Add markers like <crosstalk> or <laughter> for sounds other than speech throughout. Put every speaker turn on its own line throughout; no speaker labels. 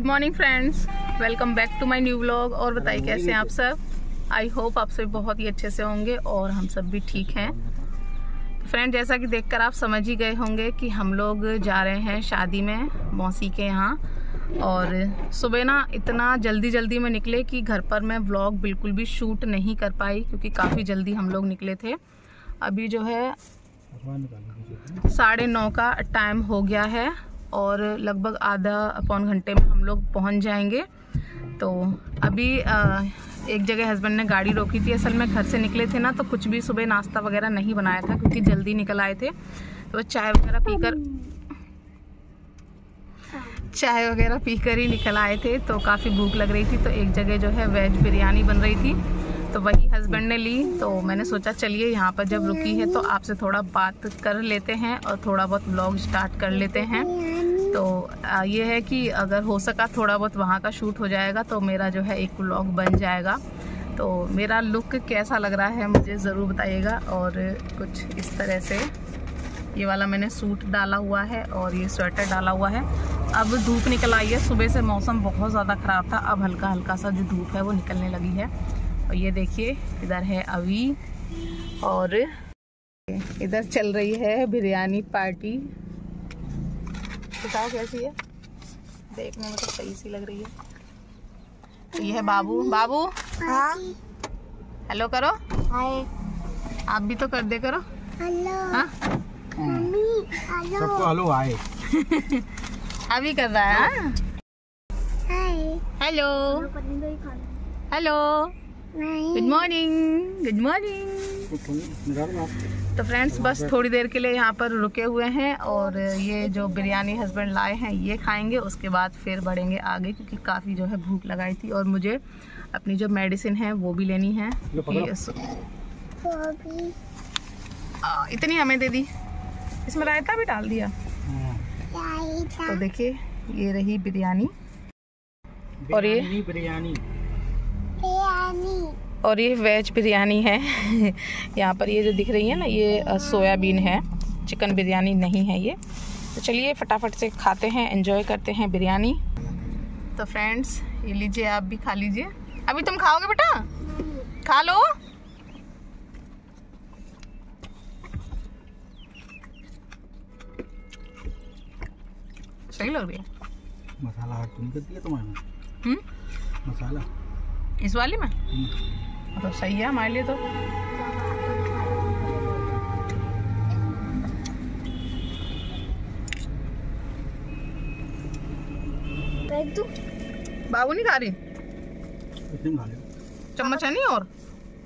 Good morning friends welcome back to my new vlog और बताइए कैसे हैं आप सब? आई होप आप सब बहुत ही अच्छे से होंगे और हम सब भी ठीक हैं। फ्रेंड जैसा कि देखकर आप समझ ही गए होंगे कि हम लोग जा रहे हैं शादी में मौसी के यहाँ। और सुबह ना इतना जल्दी जल्दी में निकले कि घर पर मैं व्लॉग बिल्कुल भी शूट नहीं कर पाई क्योंकि काफ़ी जल्दी हम लोग निकले थे। अभी जो है साढ़े नौ का टाइम हो गया है। और लगभग आधा पौन घंटे में हम लोग पहुँच जाएँगे। तो अभी आ, एक जगह हस्बैंड ने गाड़ी रोकी थी। असल में घर से निकले थे ना तो कुछ भी सुबह नाश्ता वगैरह नहीं बनाया था क्योंकि जल्दी निकल आए थे। तो चाय वगैरह पीकर चाय वगैरह पीकर ही निकल आए थे। तो काफ़ी भूख लग रही थी तो एक जगह जो है वेज बिरयानी बन रही थी। तो वही हस्बैंड ने ली तो मैंने सोचा चलिए यहाँ पर जब रुकी है तो आपसे थोड़ा बात कर लेते हैं और थोड़ा बहुत ब्लॉग स्टार्ट कर लेते हैं। तो ये है कि अगर हो सका थोड़ा बहुत वहाँ का शूट हो जाएगा तो मेरा जो है एक ब्लॉग बन जाएगा। तो मेरा लुक कैसा लग रहा है मुझे ज़रूर बताइएगा और कुछ इस तरह से। ये वाला मैंने सूट डाला हुआ है और ये स्वेटर डाला हुआ है। अब धूप निकल आई है, सुबह से मौसम बहुत ज़्यादा ख़राब था, अब हल्का हल्का सा जो धूप है वो निकलने लगी है। और ये देखिए इधर है अवी और इधर चल रही है बिरयानी पार्टी। बताओ कैसी है? देखने में तो सही सी लग रही है। तो ये है बाबू। बाबू? हाँ। हेलो करो। हाय। आप भी तो कर दे करो। हेलो हाँ।
सबको हेलो हाय <laughs>
अभी कर रहा है hello hello good morning good morning तो फ्रेंड्स बस थोड़ी देर के लिए यहाँ पर रुके हुए हैं और ये जो बिरयानी हस्बैंड लाए हैं ये खाएँगे उसके बाद फिर बढ़ेंगे आगे क्योंकि काफ़ी जो है भूख लगाई थी और मुझे अपनी जो मेडिसिन है वो भी लेनी है। आ, इतनी हमें दे दी। इसमें रायता भी डाल दिया। तो देखिए ये रही बिरयानी। और ये?
बिरयानी।
और ये वेज बिरयानी है। <laughs> यहाँ पर ये जो दिख रही है ना ये सोयाबीन है। चिकन बिरयानी नहीं है ये। तो चलिए फटाफट से खाते हैं एंजॉय करते हैं बिरयानी। तो फ्रेंड्स ये लीजिए आप भी खा लीजिए। अभी तुम खाओगे बेटा? खा लो। सही लग? रही है
मसाला तुम कर दिया तुम्हारे
हम्म?
मसाला?
इस वाली में? तो सही है हमारे लिए तो। बाबू नहीं खा रही? चम्मच है नहीं और?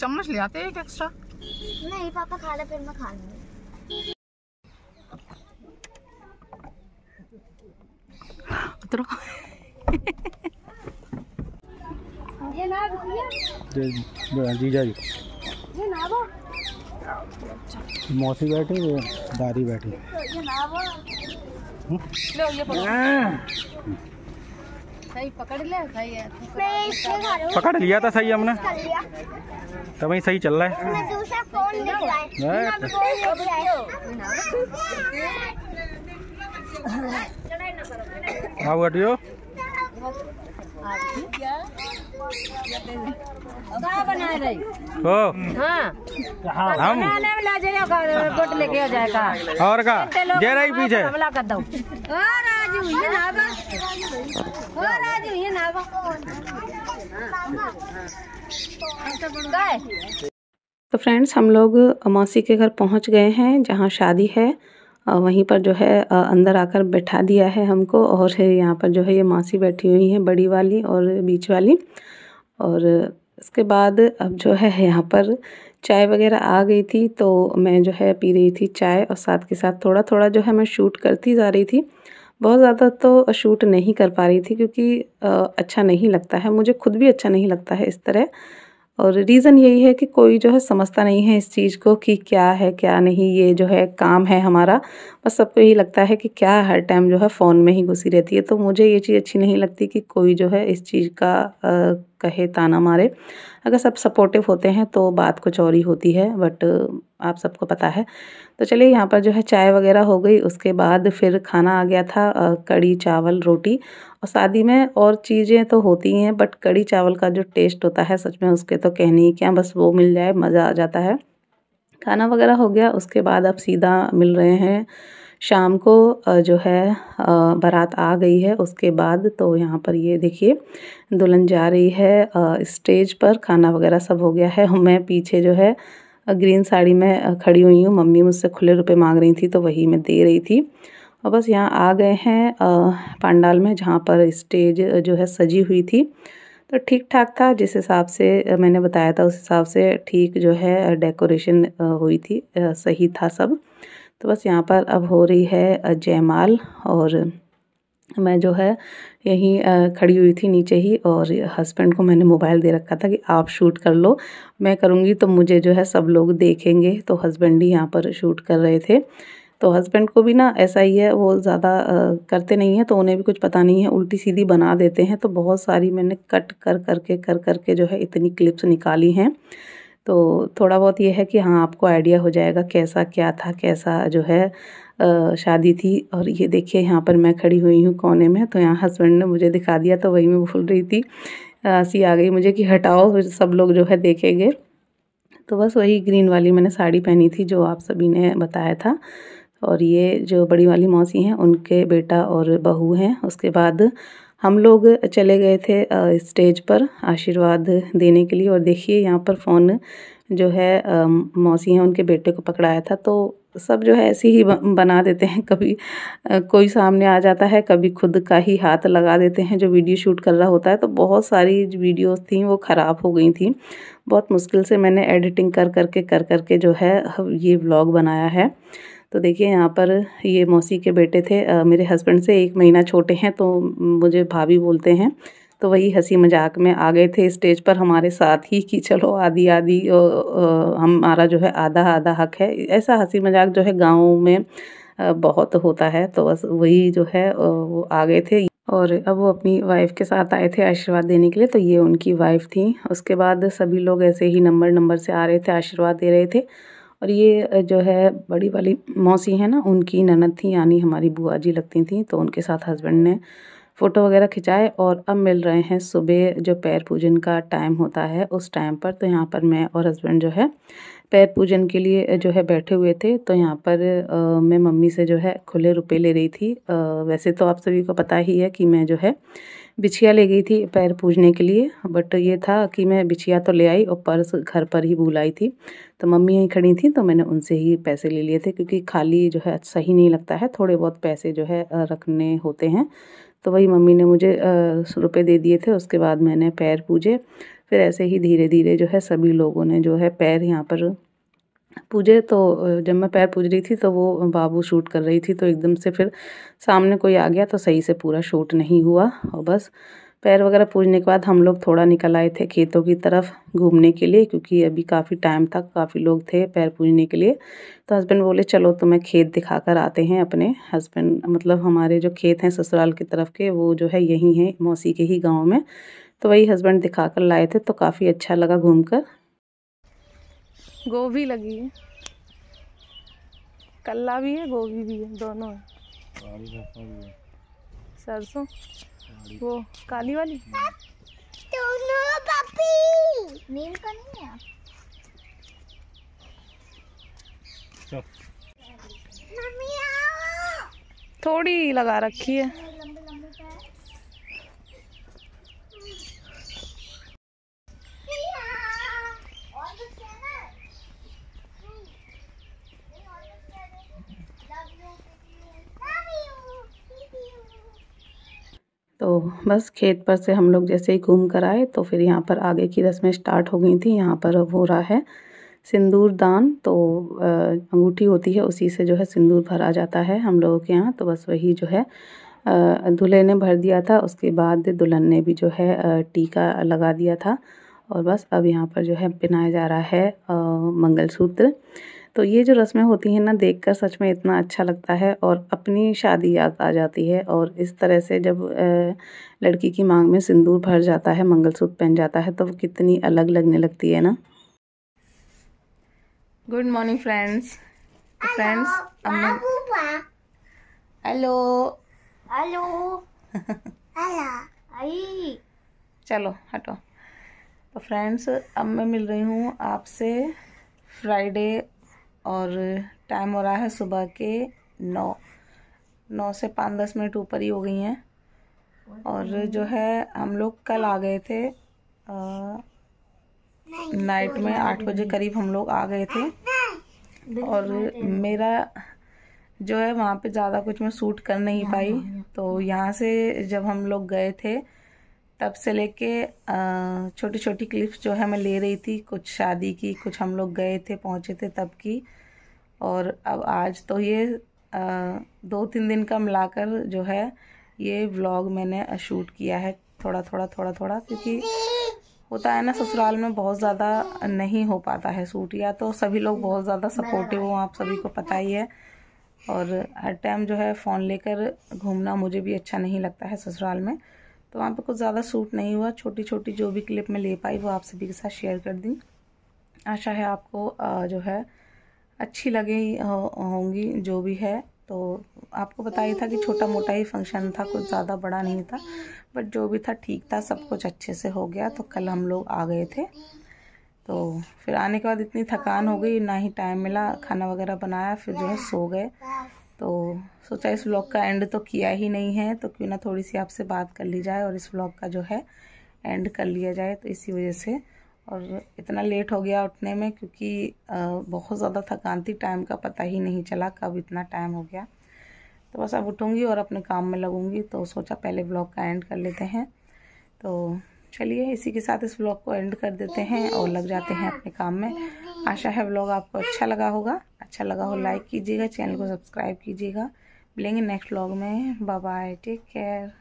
चम्मच ले आते एक एक्स्ट्रा
नहीं पापा खा ले फिर मैं खा लूँगी।
जीजा जी मौसी बैठी दादी बैठी
लो ये
सही पकड़ ले सही है।
पकड़ लिया था सही हमने। तो वही सही चल रहा है।
दूसरा फ़ोन
हाँ? हटियो।
बना रही?
हो।
हाँ।
हम।
ला लेके जाएगा।
और का दे रही पीछे।
हमला कर दो। राजू ये ना ओ राजू ये ना
तो फ्रेंड्स हम लोग मौसी के घर पहुँच गए हैं जहाँ शादी है। वहीं पर जो है अंदर आकर बैठा दिया है हमको और यहाँ पर जो है ये मासी बैठी हुई हैं, बड़ी वाली और बीच वाली। और इसके बाद अब जो है, यहाँ पर चाय वगैरह आ गई थी तो मैं जो है पी रही थी चाय और साथ के साथ थोड़ा थोड़ा जो है मैं शूट करती जा रही थी। बहुत ज़्यादा तो शूट नहीं कर पा रही थी क्योंकि अच्छा नहीं लगता है, मुझे खुद भी अच्छा नहीं लगता है इस तरह। और रीज़न यही है कि कोई जो है समझता नहीं है इस चीज़ को कि क्या है, क्या नहीं, ये जो है काम है हमारा। बस सबको यही लगता है कि क्या हर टाइम जो है फ़ोन में ही घुसी रहती है। तो मुझे ये चीज़ अच्छी नहीं लगती कि कोई जो है इस चीज़ का
कहे ताना मारे। अगर सब सपोर्टिव होते हैं तो बात कुछ और ही होती है बट आप सबको पता है। तो चलिए यहाँ पर जो है चाय वगैरह हो गई, उसके बाद फिर खाना आ गया था कड़ी चावल, रोटी। और शादी में और चीज़ें तो होती हैं बट कड़ी चावल का जो टेस्ट होता है, सच में उसके तो कहने ही क्या, बस वो मिल जाए, मज़ा आ जाता है। खाना वगैरह हो गया, उसके बाद अब सीधा मिल रहे हैं शाम को जो है बारात आ गई है। उसके बाद तो यहाँ पर ये देखिए, दुल्हन जा रही है स्टेज पर। खाना वगैरह सब हो गया है। मैं पीछे जो है ग्रीन साड़ी में खड़ी हुई हूँ। मम्मी मुझसे खुले रुपए मांग रही थी तो वही मैं दे रही थी। और बस यहाँ आ गए हैं पंडाल में, जहाँ पर स्टेज जो है, सजी हुई थी। तो ठीक ठाक था, जिस हिसाब से मैंने बताया था, उस हिसाब से ठीक जो है डेकोरेशन हुई थी सही था सब। तो बस यहाँ पर अब हो रही है जयमाल और मैं जो है यहीं खड़ी हुई थी नीचे ही और हस्बैंड को मैंने मोबाइल दे रखा था कि आप शूट कर लो। मैं करूँगी तो मुझे जो है सब लोग देखेंगे। तो हस्बैंड ही यहाँ पर शूट कर रहे थे। तो हस्बैंड को भी ना ऐसा ही है, वो ज़्यादा करते नहीं हैं तो उन्हें भी कुछ पता नहीं है। उल्टी सीधी बना देते हैं। तो बहुत सारी मैंने कट कर, करके कर, करके जो है इतनी क्लिप्स निकाली हैं। तो थोड़ा बहुत ये है कि हाँ आपको आइडिया हो जाएगा कैसा, क्या था, कैसा जो है शादी थी। और ये देखिए, यहाँ पर मैं खड़ी हुई हूँ कोने में तो यहाँ हस्बैंड ने मुझे दिखा दिया तो वही मैं भूल रही थी। हँसी आ गई मुझे कि हटाओ सब लोग जो है देखेंगे। तो बस वही ग्रीन वाली मैंने साड़ी पहनी थी, जो आप सभी ने बताया था। और ये जो बड़ी वाली मौसी हैं, उनके बेटा और बहू हैं। उसके बाद हम लोग चले गए थे स्टेज पर आशीर्वाद देने के लिए। और देखिए, यहाँ पर फ़ोन जो है मौसी हैं, उनके बेटे को पकड़ाया था। तो सब जो है ऐसे ही बना देते हैं। कभी कोई सामने आ जाता है, कभी खुद का ही हाथ लगा देते हैं, जो वीडियो शूट कर रहा होता है। तो बहुत सारी वीडियोस थी, वो ख़राब हो गई थी। बहुत मुश्किल से मैंने एडिटिंग कर करके कर करके जो है ये व्लॉग बनाया है। तो देखिए यहाँ पर ये मौसी के बेटे थे। आ, मेरे हस्बैंड से एक महीना छोटे हैं तो मुझे भाभी बोलते हैं। तो वही हँसी मज़ाक में आ गए थे स्टेज पर हमारे साथ ही कि चलो आदि आदि हमारा जो है आधा आधा हक है। ऐसा हँसी मज़ाक जो है गाँव में बहुत होता है। तो बस वही जो है वो आ गए थे। और अब वो अपनी वाइफ़ के साथ आए थे आशीर्वाद देने के लिए तो ये उनकी वाइफ़ थी। उसके बाद सभी लोग ऐसे ही नंबर नंबर से आ रहे थे आशीर्वाद दे रहे थे। और ये जो है, बड़ी वाली मौसी है ना, उनकी ननद थी, यानी हमारी बुआ जी लगती थी तो उनके साथ हस्बैंड ने फ़ोटो वगैरह खिंचाए और अब मिल रहे हैं सुबह जो पैर पूजन का टाइम होता है उस टाइम पर तो यहाँ पर मैं और हस्बैंड जो है पैर पूजन के लिए जो है बैठे हुए थे तो यहाँ पर आ, मैं मम्मी से जो है खुले रुपए ले रही थी। आ, वैसे तो आप सभी को पता ही है कि मैं जो है बिछिया ले गई थी पैर पूजने के लिए बट ये था कि मैं बिछिया तो ले आई और पर्स घर पर ही भूल आई थी। तो मम्मी यहीं खड़ी थी तो मैंने उनसे ही पैसे ले लिए थे क्योंकि खाली जो है सही नहीं लगता है थोड़े बहुत पैसे जो है रखने होते हैं। तो वही मम्मी ने मुझे रुपए दे दिए थे उसके बाद मैंने पैर पूजे। फिर ऐसे ही धीरे धीरे जो है सभी लोगों ने जो है पैर यहाँ पर पूजे। तो जब मैं पैर पूज रही थी तो वो बाबू शूट कर रही थी तो एकदम से फिर सामने कोई आ गया तो सही से पूरा शूट नहीं हुआ और बस पैर वगैरह पूजने के बाद हम लोग थोड़ा निकल आए थे खेतों की तरफ़ घूमने के लिए क्योंकि अभी काफ़ी टाइम तक काफ़ी लोग थे पैर पूजने के लिए। तो हस्बैंड बोले, चलो तुम्हें खेत दिखा कर आते हैं अपने। हस्बैंड मतलब हमारे जो खेत हैं ससुराल की तरफ़ के वो जो है यहीं हैं मौसी के ही गाँव में। तो वही हस्बैंड दिखा कर लाए थे तो काफ़ी अच्छा लगा घूम कर
गोभी लगी है। कल्ला भी है गोभी भी है दोनों है। सरसों? वो काली वाली? दोनों पपी। नीम का नहीं है? थोड़ी लगा रखी है।
बस खेत पर से हम लोग जैसे ही घूम कर आए तो फिर यहाँ पर आगे की रस्में स्टार्ट हो गई थी। यहाँ पर हो रहा है सिंदूर दान तो अंगूठी होती है, उसी से जो है सिंदूर भरा जाता है हम लोगों के यहाँ। तो बस वही जो है दूल्हे ने भर दिया था, उसके बाद दुल्हन ने भी जो है टीका लगा दिया था। और बस अब यहाँ पर जो है पहनाया जा रहा है मंगलसूत्र।
तो ये जो रस्में होती हैं ना देखकर सच में इतना अच्छा लगता है और अपनी शादी याद आ जाती है और इस तरह से जब लड़की की मांग में सिंदूर भर जाता है मंगलसूत्र पहन जाता है तो वो कितनी अलग लगने लगती है ना। Good morning friends friends hello
hello hello
चलो हटो। तो फ्रेंड्स अब मैं मिल रही हूँ आपसे फ्राइडे और टाइम हो रहा है सुबह के नौ। नौ से पाँच दस मिनट ऊपर ही हो गई हैं। और जो है हम लोग कल आ गए थे आ, नाइट में आठ बजे करीब हम लोग आ गए थे। और मेरा जो है वहाँ पे ज़्यादा कुछ मैं सूट कर नहीं पाई। तो यहाँ से जब हम लोग गए थे तब से लेके छोटी छोटी क्लिप्स जो है मैं ले रही थी। कुछ शादी की कुछ हम लोग गए थे पहुँचे थे तब की। और अब आज तो ये आ, दो तीन दिन का मिलाकर जो है ये व्लॉग मैंने शूट किया है थोड़ा थोड़ा थोड़ा थोड़ा क्योंकि होता है ना ससुराल में बहुत ज़्यादा नहीं हो पाता है सूट या तो सभी लोग बहुत ज़्यादा सपोर्टिव हो आप सभी को पता ही है। और हर टाइम जो है फ़ोन लेकर घूमना मुझे भी अच्छा नहीं लगता है ससुराल में। तो वहाँ पे कुछ ज़्यादा सूट नहीं हुआ। छोटी छोटी जो भी क्लिप मैं ले पाई, वो आप सभी के साथ शेयर कर दी। आशा है आपको जो है, अच्छी लगे होंगी, जो भी है। तो आपको बताया था कि छोटा मोटा ही फ़ंक्शन था, कुछ ज़्यादा बड़ा नहीं था। बट जो भी था, ठीक था, सब कुछ अच्छे से हो गया। तो कल हम लोग आ गए थे। तो फिर आने के बाद इतनी थकान हो गई, ना ही टाइम मिला, खाना वगैरह बनाया, फिर जो है सो गए। तो सोचा इस व्लॉग का एंड तो किया ही नहीं है तो क्यों ना थोड़ी सी आपसे बात कर ली जाए और इस व्लॉग का जो है एंड कर लिया जाए तो इसी वजह से। और इतना लेट हो गया उठने में क्योंकि बहुत ज़्यादा थकान थी टाइम का पता ही नहीं चला कब इतना टाइम हो गया। तो बस अब उठूँगी और अपने काम में लगूँगी तो सोचा पहले ब्लॉग का एंड कर लेते हैं। तो चलिए इसी के साथ इस व्लॉग को एंड कर देते हैं और लग जाते हैं अपने काम में। आशा है व्लॉग आपको अच्छा लगा होगा। अच्छा लगा हो लाइक कीजिएगा चैनल को सब्सक्राइब कीजिएगा। मिलेंगे नेक्स्ट व्लॉग में। Bye bye take care